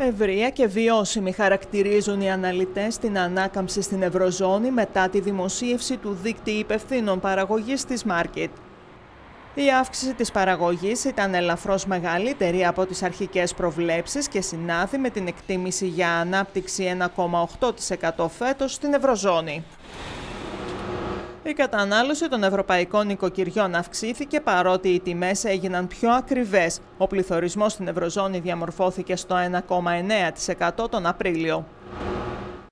Ευρεία και βιώσιμη χαρακτηρίζουν οι αναλυτές την ανάκαμψη στην Ευρωζώνη μετά τη δημοσίευση του δίκτυου υπευθύνων παραγωγής της Market. Η αύξηση της παραγωγής ήταν ελαφρώς μεγαλύτερη από τις αρχικές προβλέψεις και συνάδει με την εκτίμηση για ανάπτυξη 1,8% φέτος στην Ευρωζώνη. Η κατανάλωση των ευρωπαϊκών οικοκυριών αυξήθηκε παρότι οι τιμές έγιναν πιο ακριβές. Ο πληθωρισμός στην Ευρωζώνη διαμορφώθηκε στο 1,9% τον Απρίλιο.